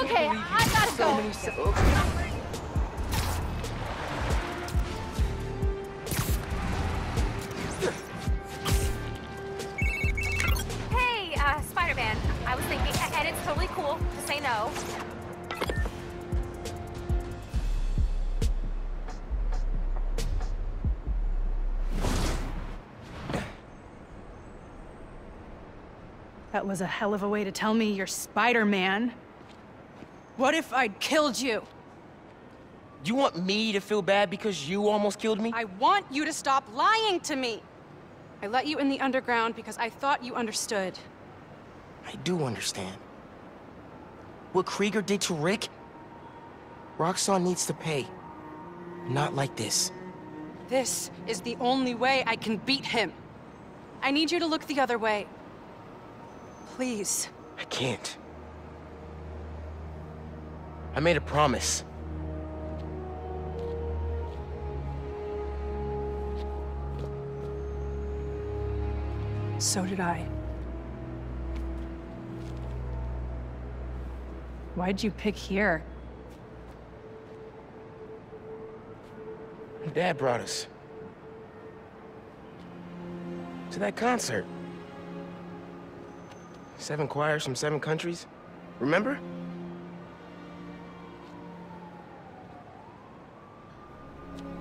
Okay, I gotta go. Hey, uh, Spider-Man. I was thinking, and it's totally cool to say no. That was a hell of a way to tell me you're Spider-Man. What if I'd killed you? You want me to feel bad because you almost killed me? I want you to stop lying to me. I let you in the underground because I thought you understood. I do understand. What Krieger did to Rick? Roxxon needs to pay. Not like this. This is the only way I can beat him. I need you to look the other way. Please. I can't. I made a promise. So did I. Why'd you pick here? Dad brought us. To that concert. Seven choirs from seven countries. Remember?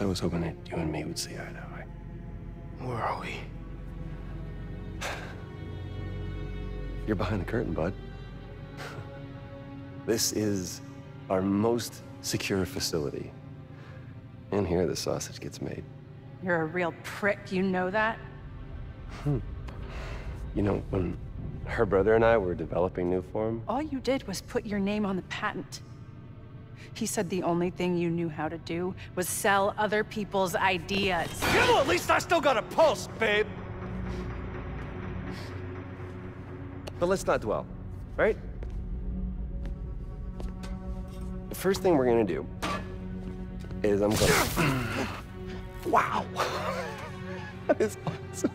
Guess I was hoping that you and me would see eye to eye. Where are we? You're behind the curtain, bud. this is our most secure facility. And here the sausage gets made. You're a real prick, you know that? Hmm. You know, when her brother and I were developing new form, All you did was put your name on the patent. He said the only thing you knew how to do was sell other people's ideas. At least I still got a pulse, babe. But let's not dwell, right? The first thing we're gonna do is I'm gonna. wow! that is awesome.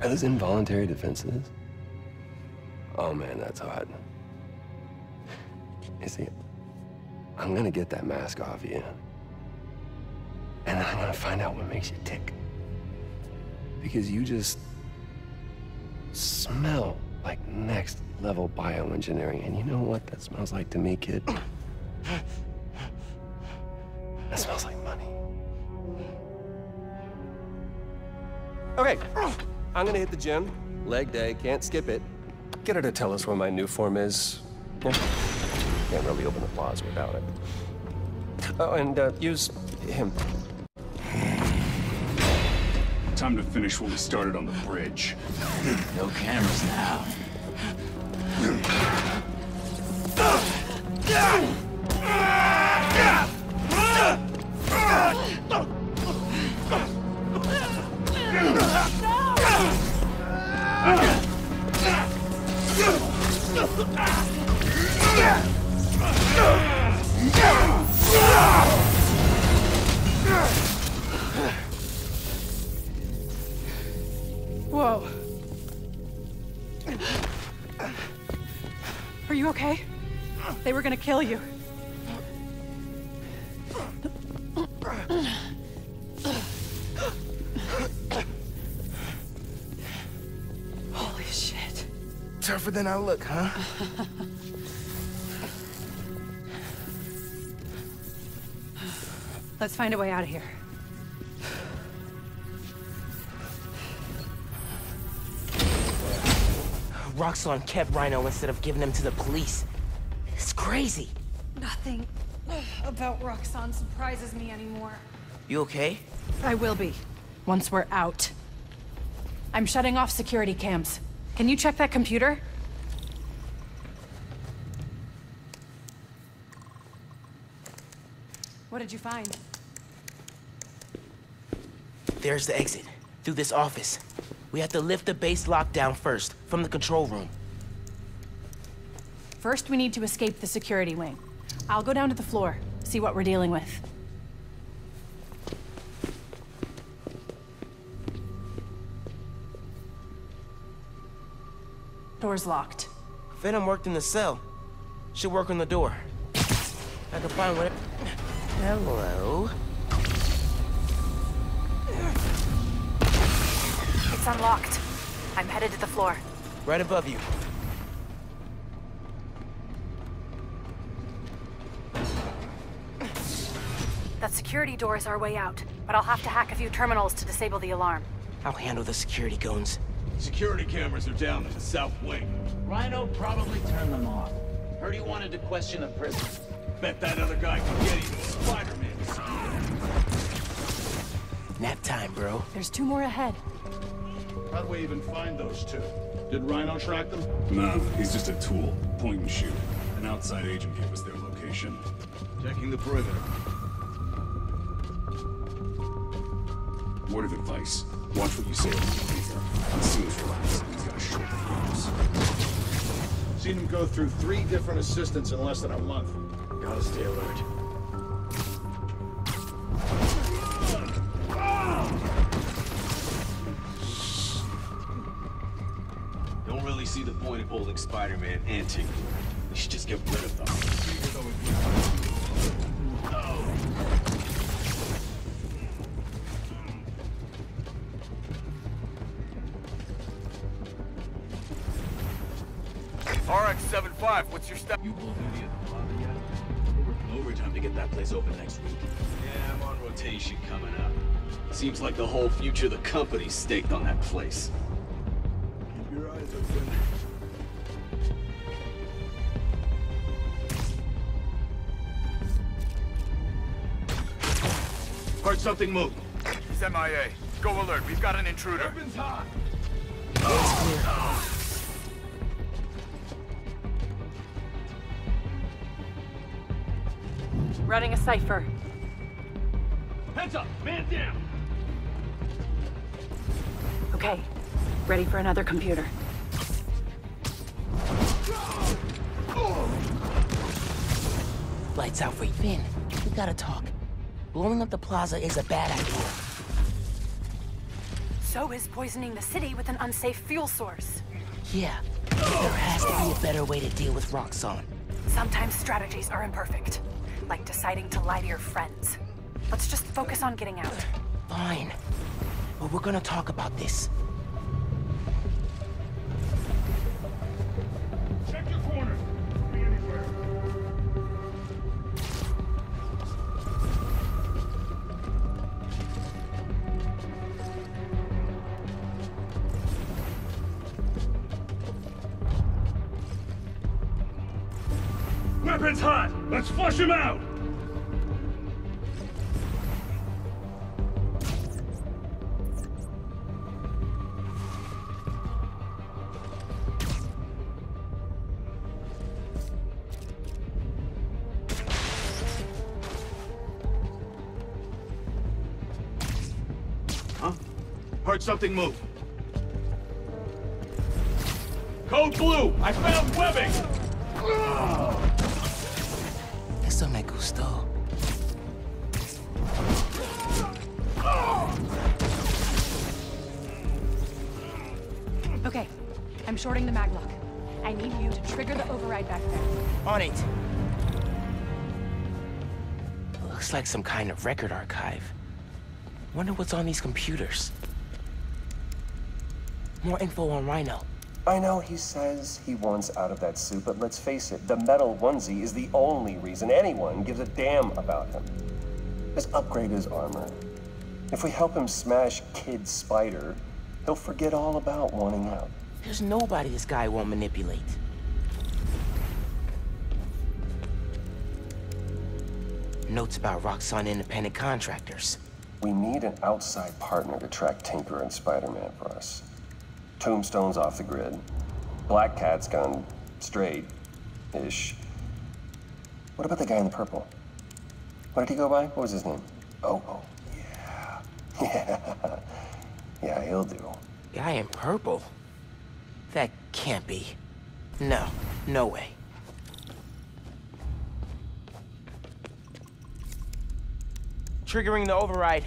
Are those involuntary defenses? Oh man, that's hot. You see, I'm gonna get that mask off you. And I'm gonna find out what makes you tick. Because you just smell like next level bioengineering. And you know what that smells like to me, kid? That smells like money. Okay, I'm gonna hit the gym. Leg day, can't skip it. Get her to tell us where my Nuform is. Yeah. Can't really open the plaza without it. Oh, and uh, use him. Time to finish what we started on the bridge. No cameras now. kill you. Holy shit. Tougher than I look, huh? Let's find a way out of here. Roxxon kept Rhino instead of giving him to the police. Crazy. Nothing about Roxxon surprises me anymore. You okay? I will be, once we're out. I'm shutting off security cams. Can you check that computer? What did you find? There's the exit. Through this office. We have to lift the base lockdown first, from the control room. First, we need to escape the security wing. I'll go down to the floor, see what we're dealing with. Door's locked. Venom worked in the cell. Should work on the door. I can find what. Hello. It's unlocked. I'm headed to the floor. Right above you. That security door is our way out, but I'll have to hack a few terminals to disable the alarm. I'll handle the security goons. Security cameras are down in the south wing. Rhino probably turned them off. Heard he wanted to question the prison. Bet that other guy can get even Spider-Man's. Nap time, bro. There's two more ahead. How'd we even find those two? Did Rhino track them? Nah, he's just a tool. Point and shoot. An outside agent gave us their location. Checking the perimeter. Word of advice. Watch what you say to Peter. As soon as relax, he's got a short fuse. Seen him go through three different assistants in less than a month. Gotta stay alert. Don't really see the point of holding Spider-Man and Tinker. We should just get rid of them. That place open next week. Yeah, I'm on rotation coming up. Seems like the whole future of the company's staked on that place. Keep your eyes open. Heard something move. He's MIA. Go alert, we've got an intruder. Running a cipher. Heads up, man down. Okay, ready for another computer. Lights out for you. Finn, we gotta talk. Blowing up the plaza is a bad idea. So is poisoning the city with an unsafe fuel source. Yeah, there has to be a better way to deal with Roxxon. Sometimes strategies are imperfect, like deciding to lie to your friends. Let's just focus on getting out. Fine. But we're gonna talk about this. Something move. Code Blue! I found webbing! Eso me gustó. Okay, I'm shorting the maglock. I need you to trigger the override back there. On it. Looks like some kind of record archive. Wonder what's on these computers. More info on Rhino. I know he says he wants out of that suit, but let's face it, the metal onesie is the only reason anyone gives a damn about him. Just upgrade his armor. If we help him smash Kid Spider, he'll forget all about wanting out. There's nobody this guy won't manipulate. Notes about Roxxon independent contractors. We need an outside partner to track Tinker and Spider-Man for us. Tombstone's off the grid. Black Cat's gone straight-ish. What about the guy in the purple? What did he go by? What was his name? Oh, oh, yeah. Yeah. Yeah, he'll do. Guy in purple? That can't be. No, no way. Triggering the override.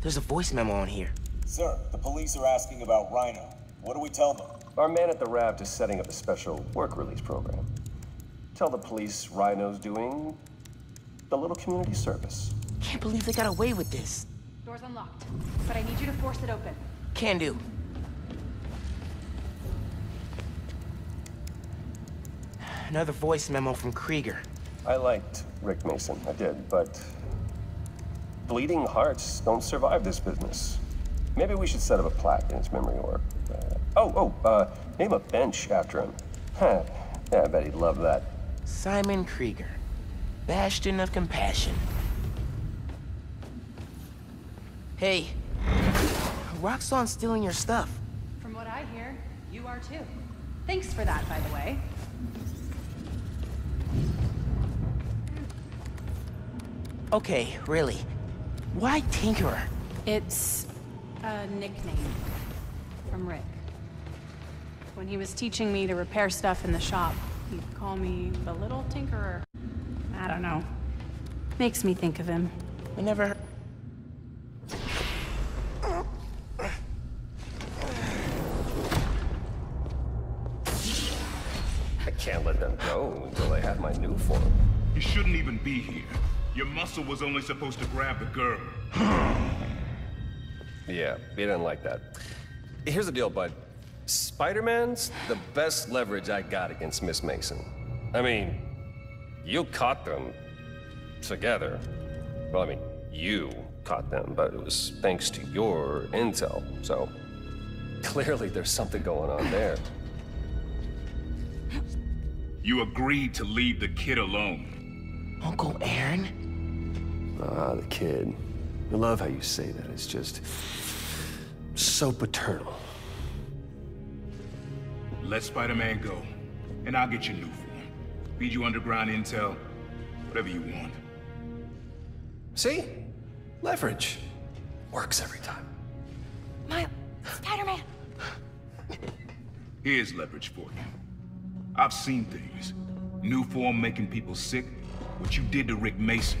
There's a voice memo on here. Sir, the police are asking about Rhino. What do we tell them? Our man at the raft is setting up a special work release program. Tell the police Rhino's doing the little community service. Can't believe they got away with this. Door's unlocked, but I need you to force it open. Can do. Another voice memo from Krieger. I liked Rick Mason, I did, but bleeding hearts don't survive this business. Maybe we should set up a plaque in his memory or... Uh, oh, oh, uh, name a bench after him. Huh, yeah, I bet he'd love that. Simon Krieger. Bastion of Compassion. Hey, Roxxon's stealing your stuff. From what I hear, you are too. Thanks for that, by the way. Okay, really. Why Tinkerer? It's a nickname from Rick. When he was teaching me to repair stuff in the shop, he'd call me the little tinkerer. I don't know. Makes me think of him. I never... I can't let them go until I have my Nuform. You shouldn't even be here. Your muscle was only supposed to grab the girl. Yeah, he didn't like that. Here's the deal, bud. Spider-Man's the best leverage I got against Miss Mason. I mean, you caught them together. Well, I mean, you caught them, but it was thanks to your intel, so clearly there's something going on there. You agreed to leave the kid alone. Uncle Aaron? Ah, the kid. I love how you say that. It's just so paternal. Let Spider-Man go, and I'll get you Nuform. Feed you underground intel, whatever you want. See? Leverage. Works every time. Miles, Spider-Man. Here's leverage for you. I've seen things. Nuform making people sick. What you did to Rick Mason.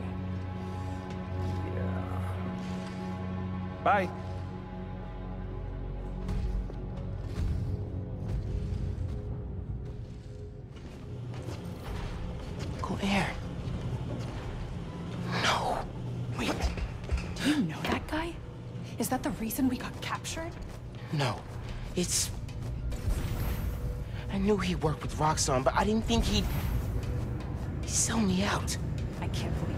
Bye. Uncle Aaron. No. Wait. Do you know that guy? Is that the reason we got captured? No. It's... I knew he worked with Roxxon, but I didn't think he'd... He'd sell me out. I can't believe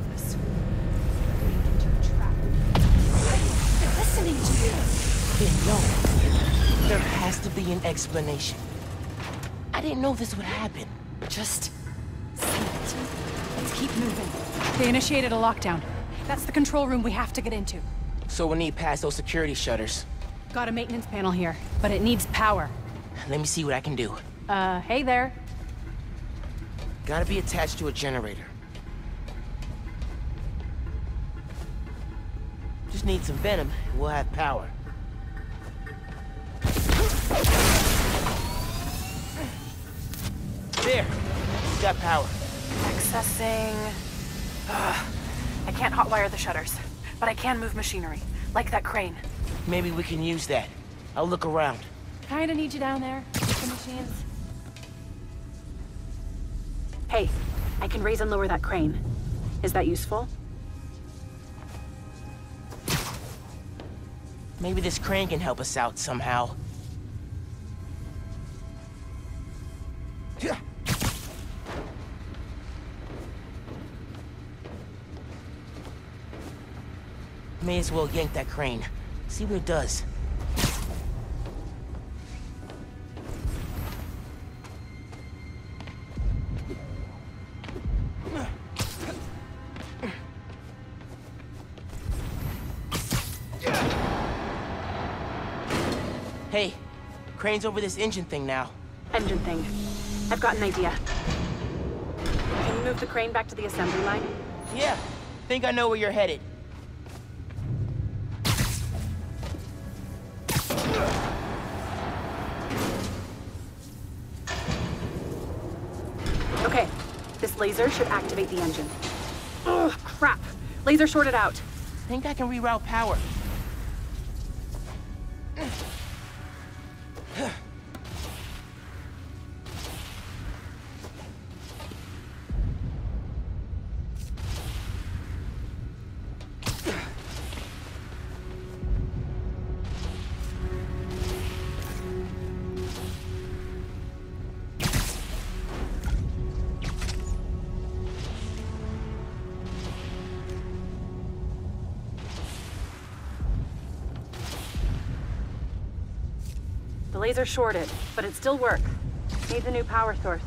They're to you! There has to be an explanation. I didn't know this would happen. Just... it. Let's keep moving. They initiated a lockdown. That's the control room we have to get into. So we'll need past those security shutters. Got a maintenance panel here, but it needs power. Let me see what I can do. Uh, hey there. Gotta be attached to a generator. Just need some venom, and we'll have power. There! We got power. Accessing... Ugh. I can't hotwire the shutters, but I can move machinery, like that crane. Maybe we can use that. I'll look around. Kinda need you down there the machines. Hey, I can raise and lower that crane. Is that useful? Maybe this crane can help us out somehow. May as well yank that crane. See what it does. Crane's over this engine thing now. Engine thing. I've got an idea. Can you move the crane back to the assembly line? Yeah, think I know where you're headed. Okay, this laser should activate the engine. Oh, crap! Laser shorted out. Think I can reroute power. The laser shorted, but it still works. Needs a new power source.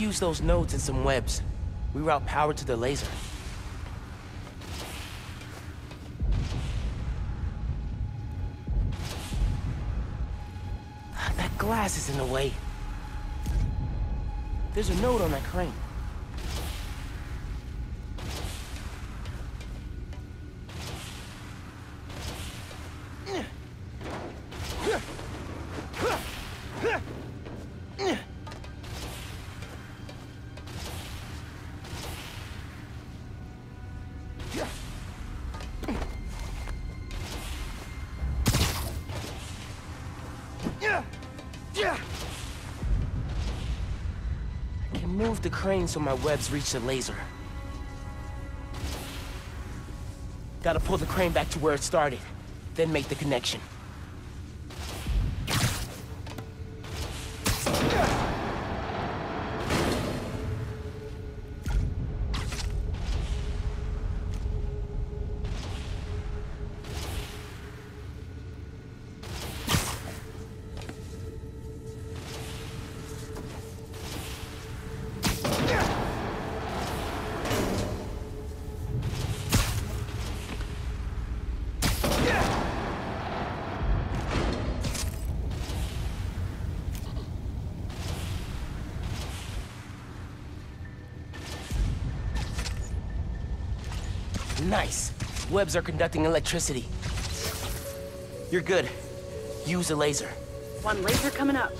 Use those nodes and some webs. We route power to the laser. That glass is in the way. There's a node on that crane. The crane so my webs reach the laser. Gotta pull the crane back to where it started, then make the connection. Nice. Webs are conducting electricity. You're good. Use a laser. One laser coming up.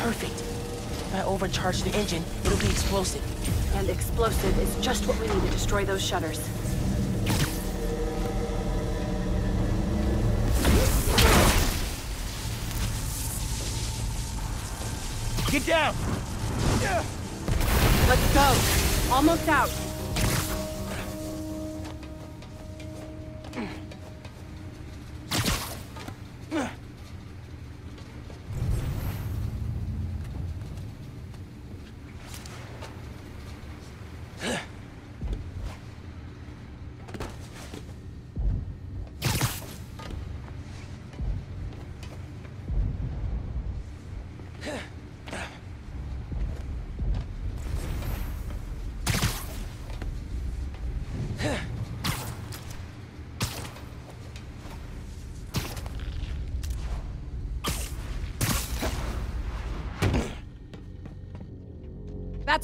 Perfect. If I overcharge the engine, it'll be explosive. And explosive is just what we need to destroy those shutters. Get down! Let's go. Almost out.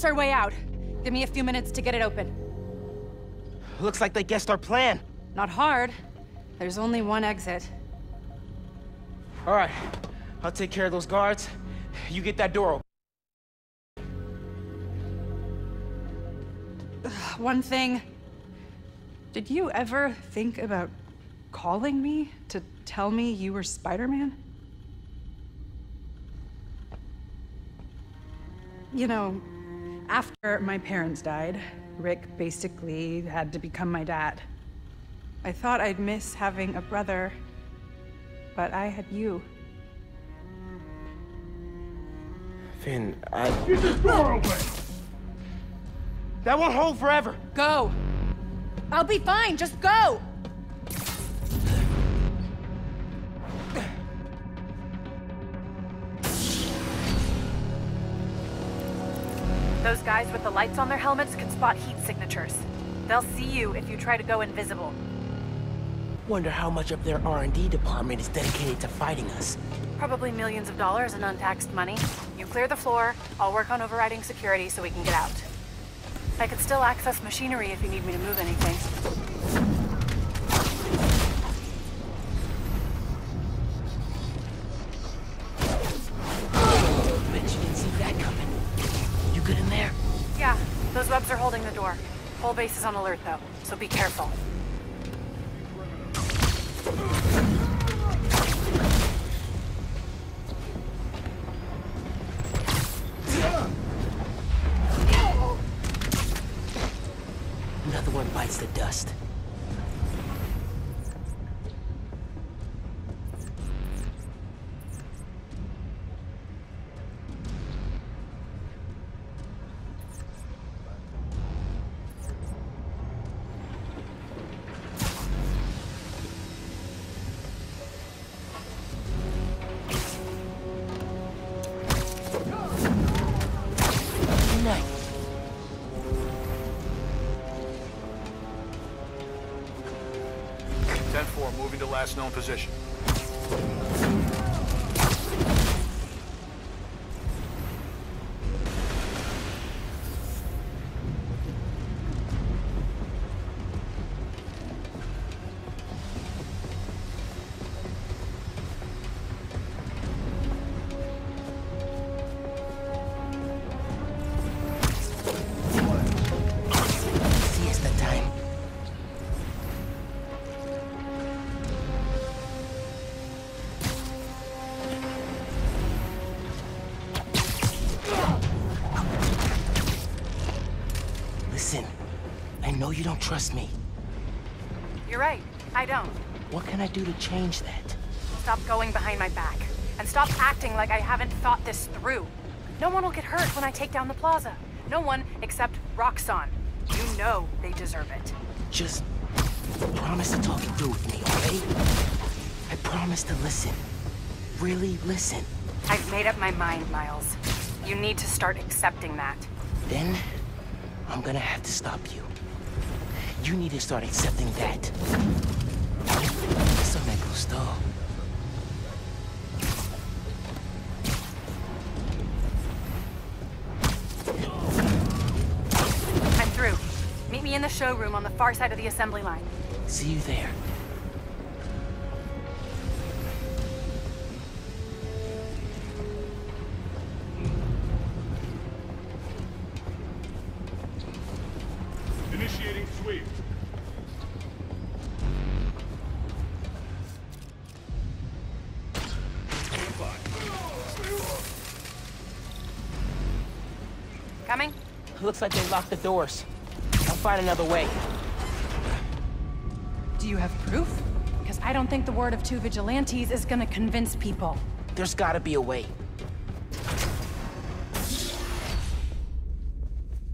That's our way out. Give me a few minutes to get it open. Looks like they guessed our plan. Not hard. There's only one exit. All right, I'll take care of those guards. You get that door open. One thing. Did you ever think about calling me to tell me you were Spider-Man? You know, after my parents died, Rick basically had to become my dad. I thought I'd miss having a brother, but I had you. Finn, I... Get this door open! That won't hold forever. Go! I'll be fine, just go! Those guys with the lights on their helmets can spot heat signatures. They'll see you if you try to go invisible. Wonder how much of their R&D department is dedicated to fighting us. Probably millions of dollars in untaxed money. You clear the floor, I'll work on overriding security so we can get out. I can still access machinery if you need me to move anything. Base is on alert though, so be careful. Another one bites the dust. Position. Trust me. You're right, I don't. What can I do to change that? Stop going behind my back. And stop acting like I haven't thought this through. No one will get hurt when I take down the plaza. No one except Roxxon. You know they deserve it. Just promise to talk it through with me, okay? I promise to listen. Really listen. I've made up my mind, Miles. You need to start accepting that. Then, I'm gonna have to stop you. You need to start accepting that. Eso me gustó. I'm through. Meet me in the showroom on the far side of the assembly line. See you there. Looks like they locked the doors. I'll find another way. Do you have proof? Because I don't think the word of two vigilantes is gonna convince people. There's gotta be a way.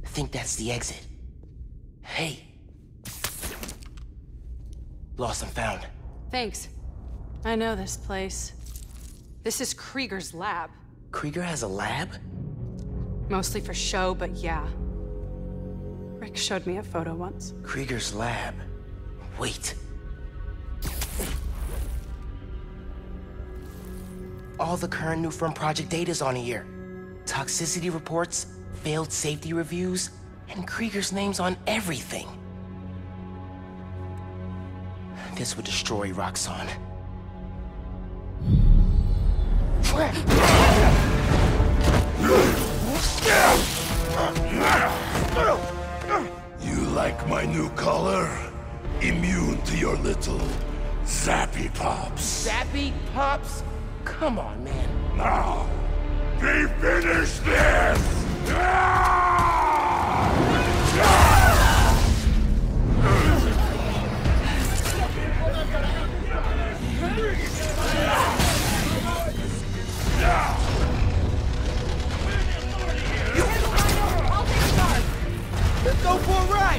I think that's the exit. Hey. Lost and found. Thanks. I know this place. This is Krieger's lab. Krieger has a lab? Mostly for show, but yeah. Rick showed me a photo once. Krieger's lab. Wait. All the current Nuform project data's on here. Toxicity reports, failed safety reviews, and Krieger's name's on everything. This would destroy Roxxon. Little zappy pops. Zappy Pops? Come on, man. Now, we finish this! Let's go for a ride!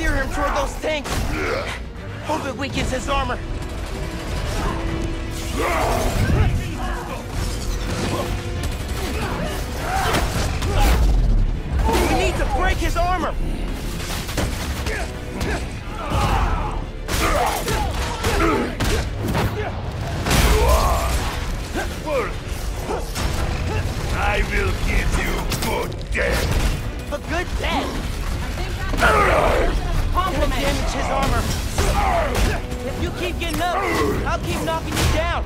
Steer him toward those tanks. Hope it weakens his armor. We need to break his armor! I will give you good death. A good death! Compliment damage his armor. If you keep getting up, I'll keep knocking you down.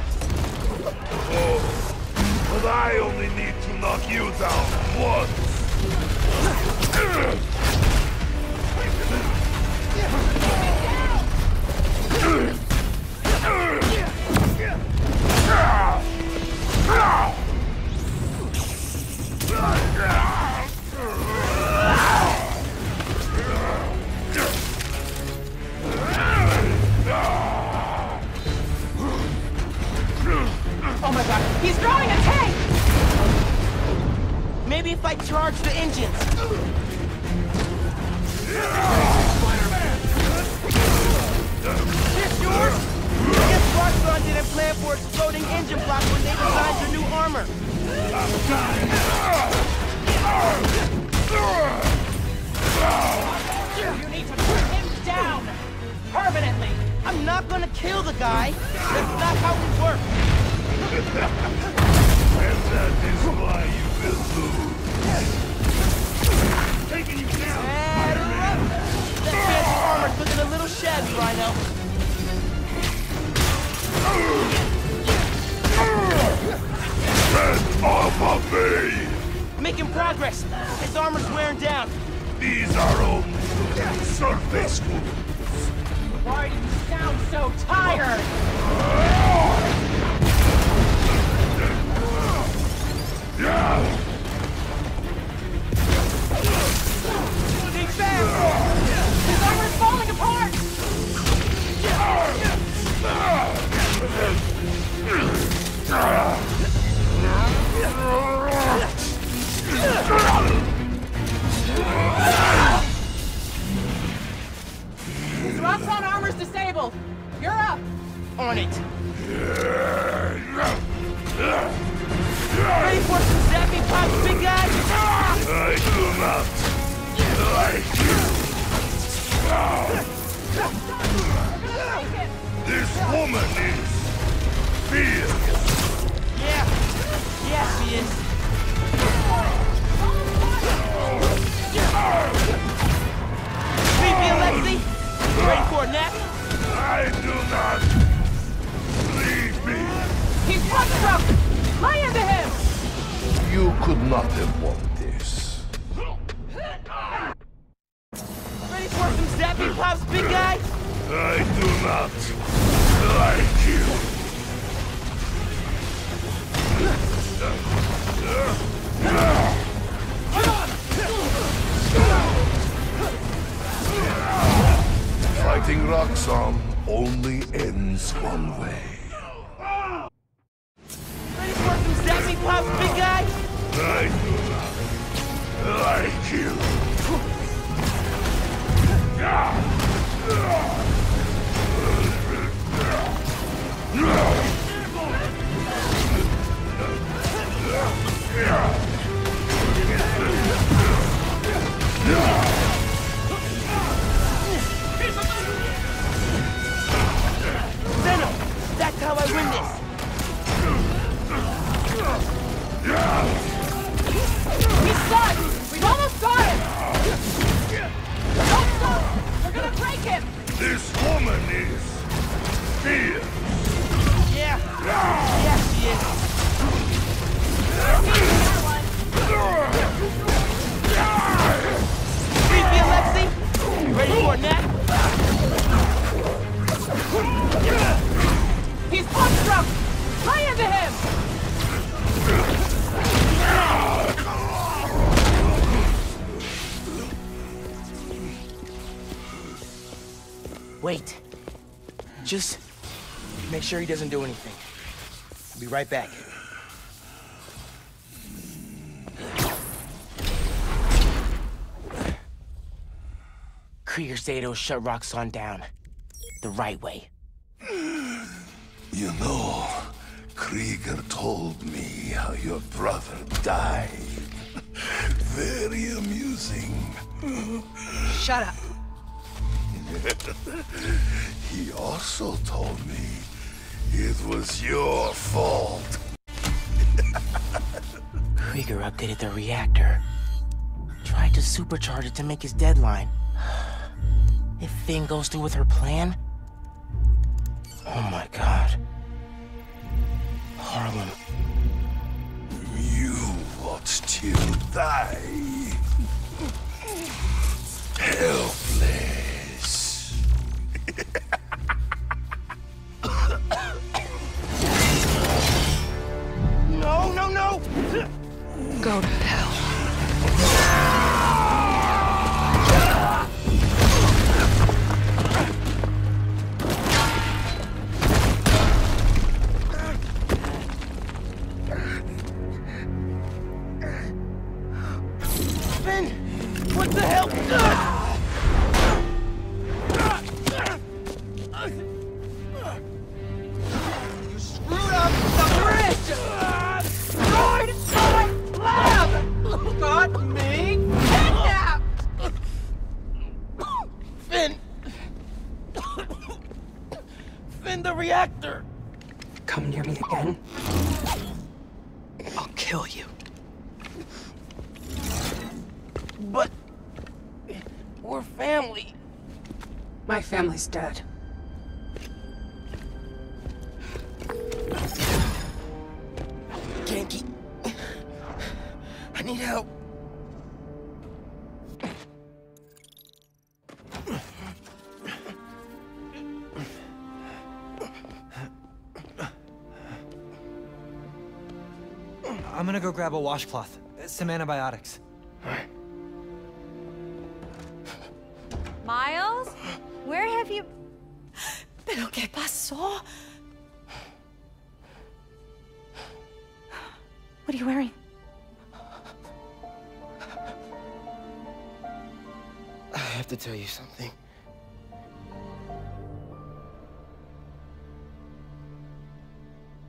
But I only need to knock you down once. he's drawing a tank! Maybe if I charge the engines. This yours? I guess Roxxon didn't plan for exploding engine blocks when they designed your new armor. You need to put him down! Permanently! I'm not gonna kill the guy. That's not how we work. And that is why you will lose. Taking you down! That fancy armor's looking a little shabby, Rhino. Get off of me! Making progress. His armor's wearing down. These are only surface wounds. Why do you sound so tired? On armor's disabled. You're up on it. Ready for big guy? I do not like you. This woman is fierce. Wait. Just make sure he doesn't do anything. I'll be right back. Krieger said it'll shut Roxxon down. The right way. You know, Krieger told me how your brother died. Very amusing. Shut up. he also told me it was your fault. Krieger updated the reactor. Tried to supercharge it to make his deadline. If Phin goes through with her plan... Oh my god. Harlem. You will still die. Helpless. No, no, no! Go to hell. Grab a washcloth, some antibiotics. Miles? Where have you... ¿Pero qué pasó? What are you wearing? I have to tell you something.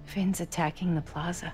Phin's attacking the plaza.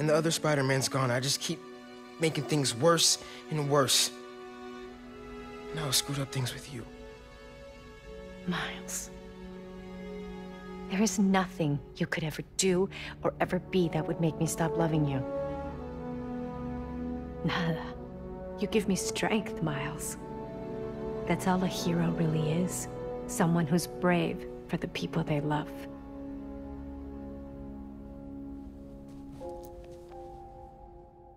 And the other Spider-Man's gone. I just keep making things worse and worse. Now I screwed up things with you. Miles. There is nothing you could ever do or ever be that would make me stop loving you. Nada. You give me strength, Miles. That's all a hero really is. Someone who's brave for the people they love.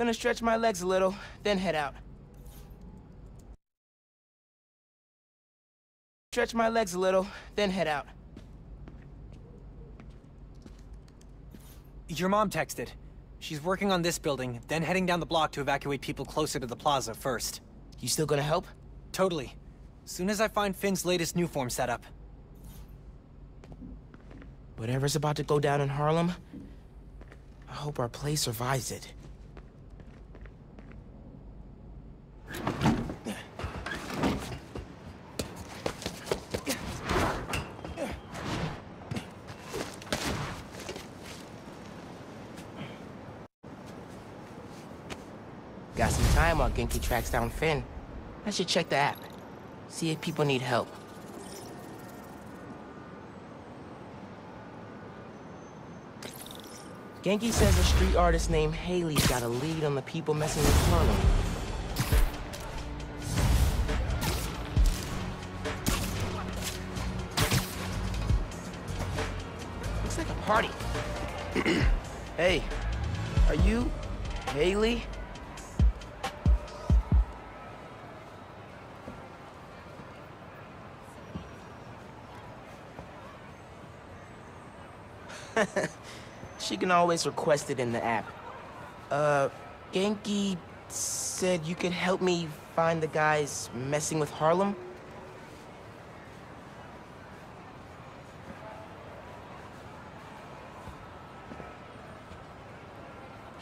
Gonna stretch my legs a little, then head out. Stretch my legs a little, then head out. Your mom texted. She's working on this building, then heading down the block to evacuate people closer to the plaza first. You still gonna help? Totally. Soon as I find Phin's latest Nuform setup. Whatever's about to go down in Harlem, I hope our place survives it. Got some time while Ganke tracks down Phin. I should check the app. See if people need help. Ganke says a street artist named Hailey's got a lead on the people messing with Harlem. Can always request it in the app. Uh, Ganke said you could help me find the guys messing with Harlem?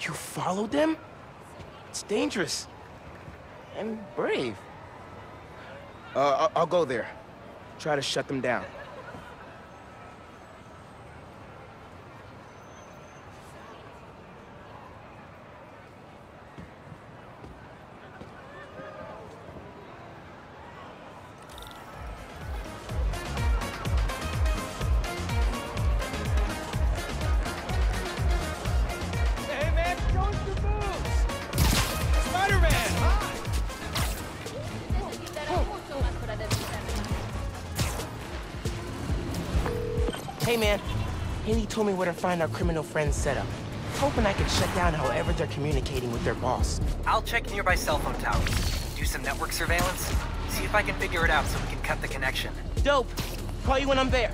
You followed them? It's dangerous. And brave. Uh, I'll, I'll go there. Try to shut them down. To find our criminal friends setup. Hoping I can shut down however they're communicating with their boss. I'll check nearby cell phone towers, do some network surveillance, see if I can figure it out so we can cut the connection. Dope. Call you when I'm there.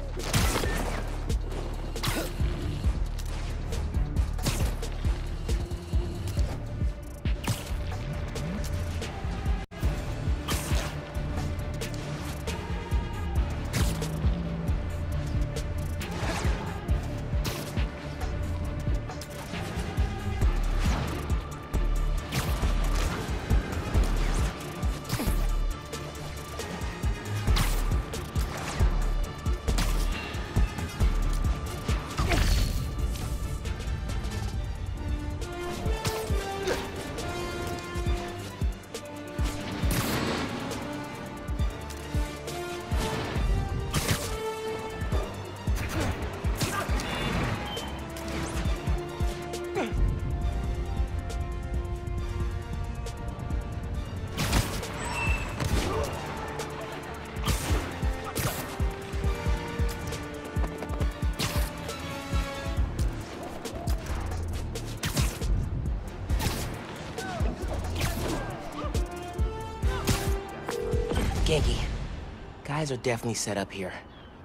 guys are definitely set up here.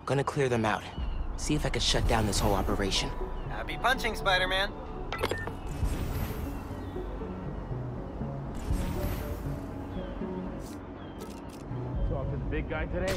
Gonna clear them out. See if I can shut down this whole operation. Happy punching, Spider-Man. Talk to the big guy today?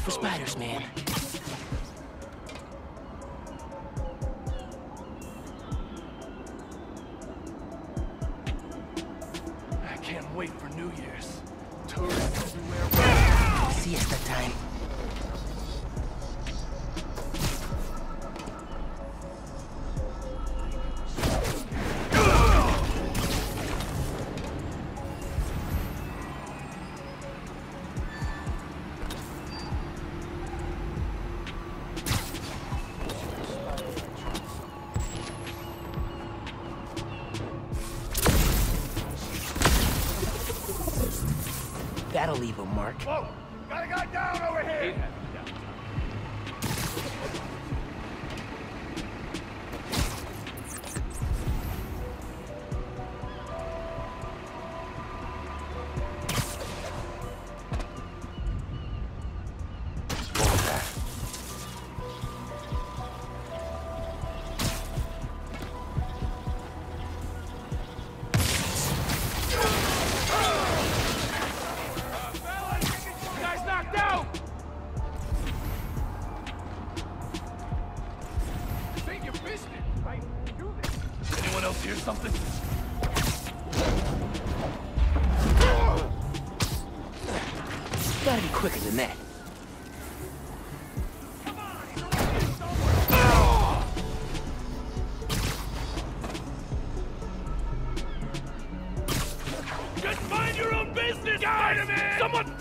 for spiders, man. Mark. Whoa.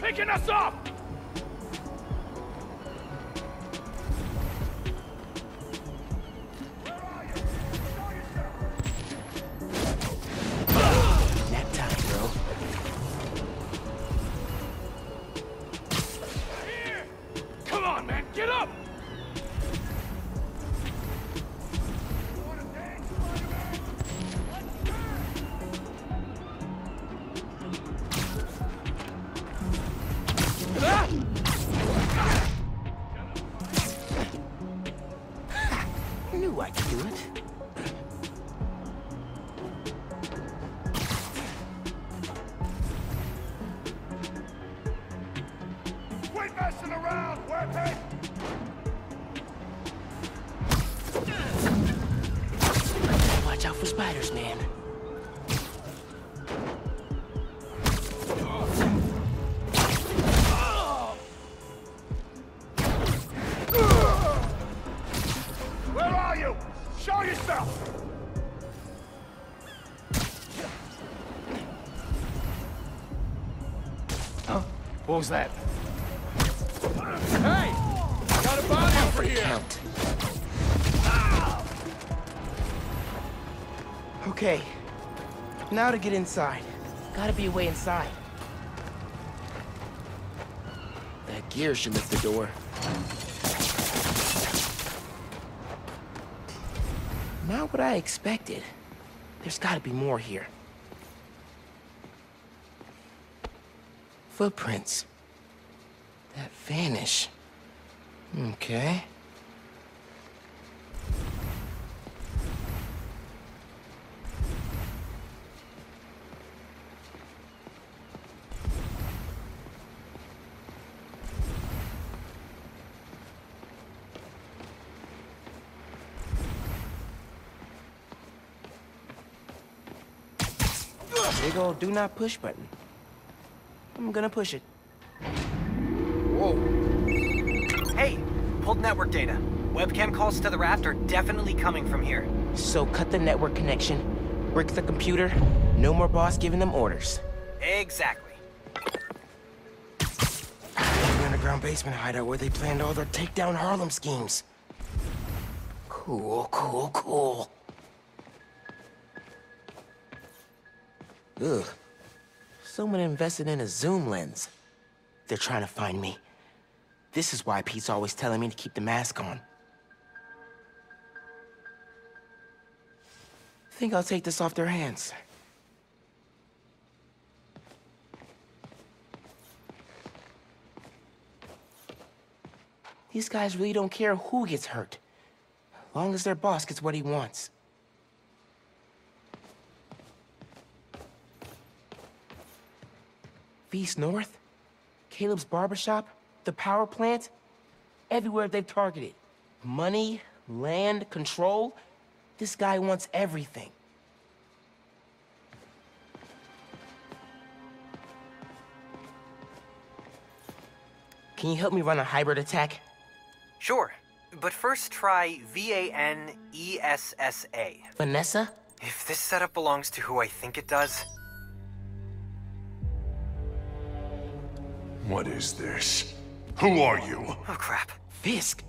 picking us up! was that? Hey! Got a body over here! Count. Okay. Now to get inside. Gotta be a way inside. That gear should lift the door. Not what I expected. There's gotta be more here. Footprints. That vanish. Okay. Big old do not push button. I'm gonna push it. Hey, pulled network data. Webcam calls to the raft are definitely coming from here. So cut the network connection, brick the computer, no more boss giving them orders. Exactly. The underground basement hideout where they planned all their takedown Harlem schemes. Cool, cool, cool. Ugh. Someone invested in a zoom lens. They're trying to find me. This is why Pete's always telling me to keep the mask on. Think I'll take this off their hands. These guys really don't care who gets hurt. Long as their boss gets what he wants. Feast North? Caleb's barbershop? The power plant? Everywhere they've targeted. Money, land, control. This guy wants everything. Can you help me run a hybrid attack? Sure, but first try V-A-N-E-S-S-A. Vanessa? If this setup belongs to who I think it does, What is this? Who are you? Oh, crap. Fisk.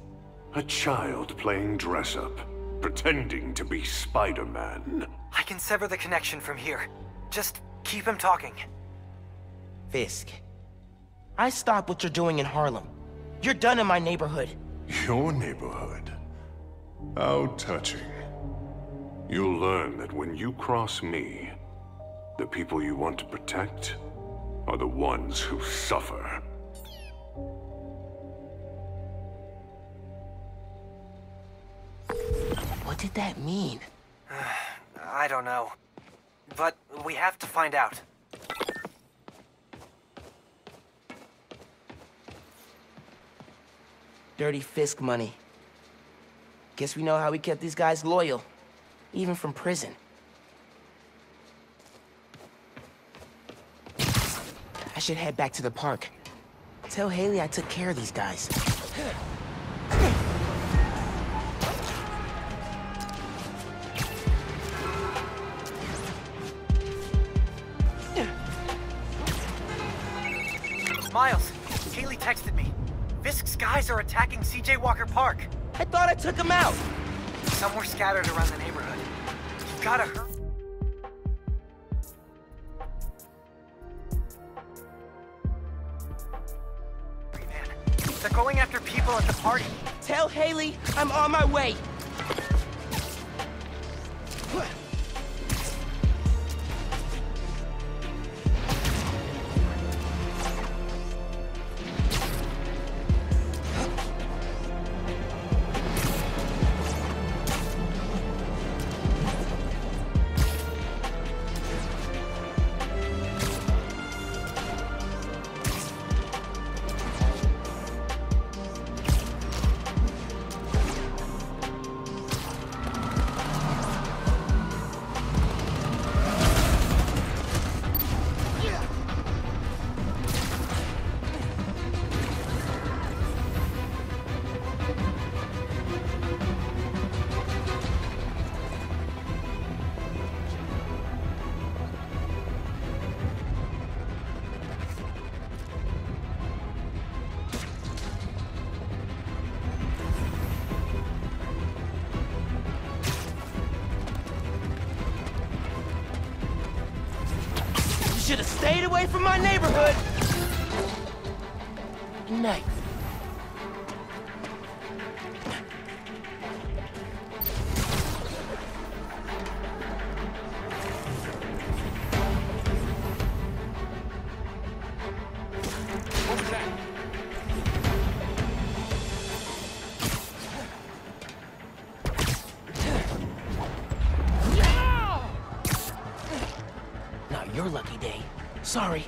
A child playing dress up, pretending to be Spider-Man. I can sever the connection from here. Just keep him talking. Fisk. I stop what you're doing in Harlem. You're done in my neighborhood. Your neighborhood? How touching. You'll learn that when you cross me, the people you want to protect are the ones who suffer. What did that mean? I don't know. But we have to find out. Dirty Fisk money. Guess we know how we kept these guys loyal. Even from prison. I should head back to the park. Tell Hailey I took care of these guys. Texted me. Fisk's guys are attacking CJ Walker Park. I thought I took them out. Some were scattered around the neighborhood. You gotta hurry. Man, they're going after people at the party. Tell Hailey I'm on my way. Lucky day. Sorry.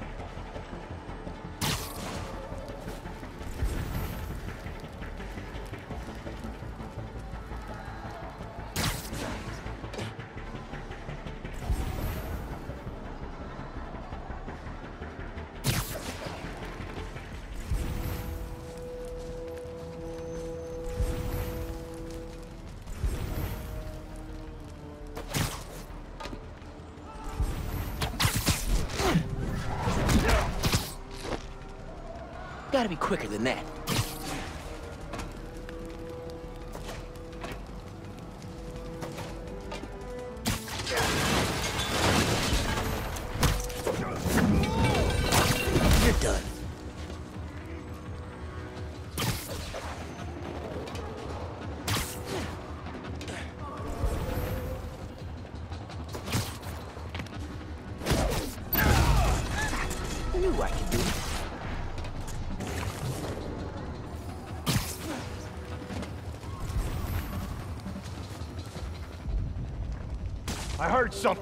gotta be quicker than that. something.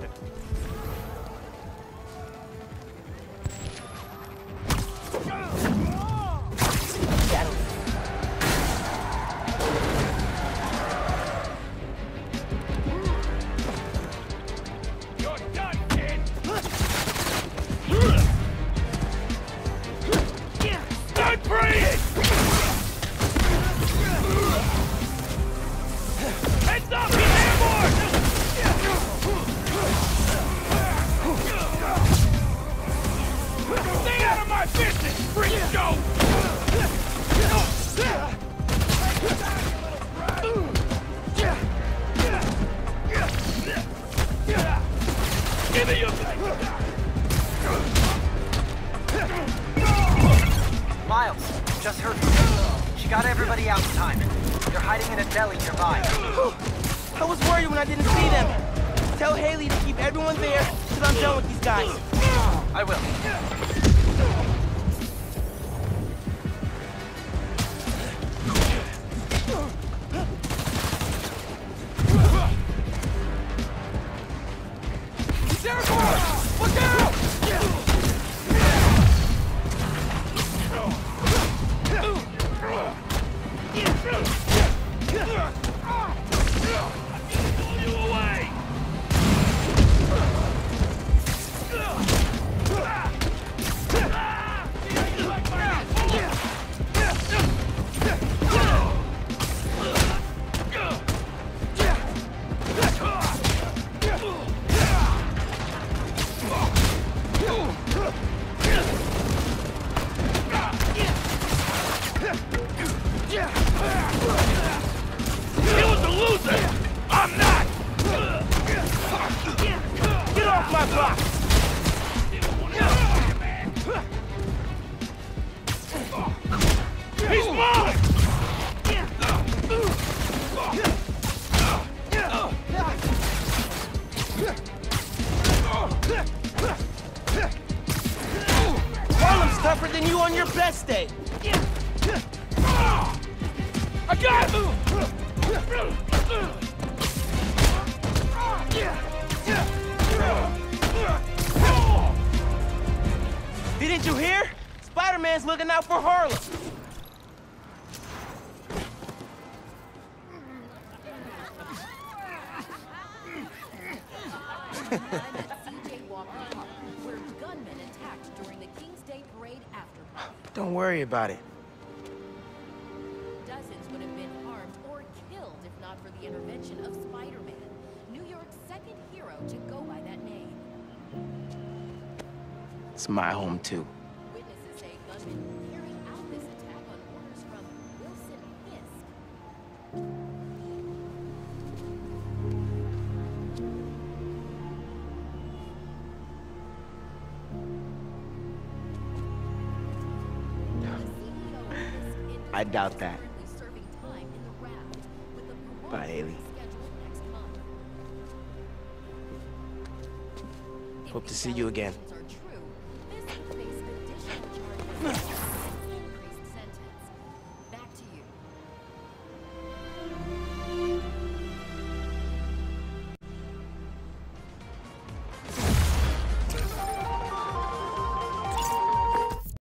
I got him! Didn't you hear? Spider-Man's looking out for Harlem. worry about it. Dozens would have been harmed or killed if not for the intervention of Spider-Man, New York's second hero to go by that name. It's my home, too. doubt that. Bye, Hailey. Hope to see you again.